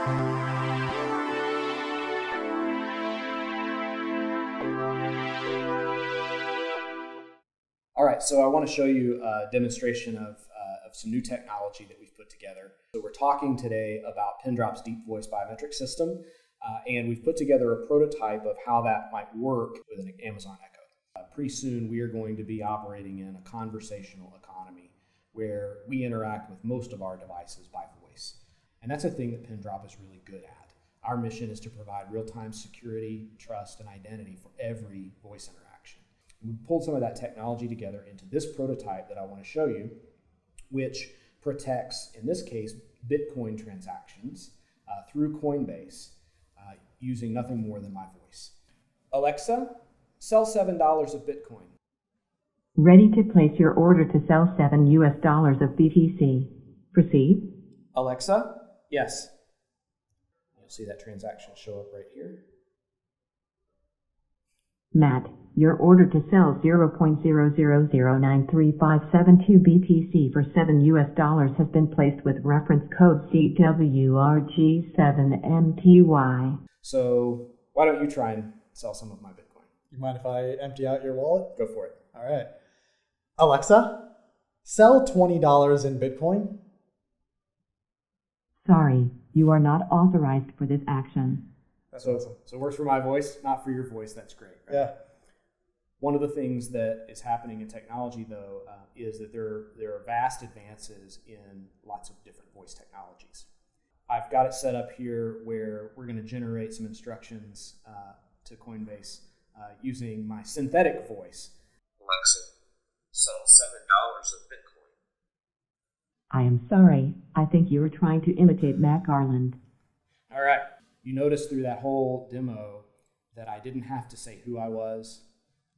All right, so I want to show you a demonstration of, uh, of some new technology that we've put together. So we're talking today about Pindrop's Deep Voice Biometric System, uh, and we've put together a prototype of how that might work with an Amazon Echo. Uh, pretty soon, we are going to be operating in a conversational economy where we interact with most of our devices by voice. And that's a thing that Pindrop is really good at. Our mission is to provide real-time security, trust, and identity for every voice interaction. We pulled some of that technology together into this prototype that I want to show you, which protects, in this case, Bitcoin transactions uh, through Coinbase uh, using nothing more than my voice. Alexa, sell $7 of Bitcoin. Ready to place your order to sell 7 US dollars of BTC. Proceed. Alexa, yes. You'll see that transaction show up right here. Matt, your order to sell 0.00093572 BTC for 7 US dollars has been placed with reference code CWRG7MTY. So why don't you try and sell some of my Bitcoin? You mind if I empty out your wallet? Go for it. All right. Alexa, sell $20 in Bitcoin. Sorry, you are not authorized for this action. That's so, awesome. so it works for my voice, not for your voice. That's great. Right? Yeah. One of the things that is happening in technology, though, uh, is that there, there are vast advances in lots of different voice technologies. I've got it set up here where we're going to generate some instructions uh, to Coinbase uh, using my synthetic voice. Alexa, sell seven dollars of Bitcoin. I am sorry. I think you are trying to imitate Matt Garland. All right. You notice through that whole demo that I didn't have to say who I was.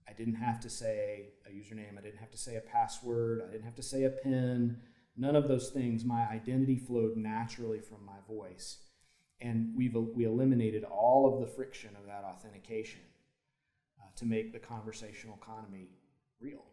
I didn't have to say a username. I didn't have to say a password. I didn't have to say a PIN. None of those things. My identity flowed naturally from my voice. And we've, we eliminated all of the friction of that authentication uh, to make the conversational economy real.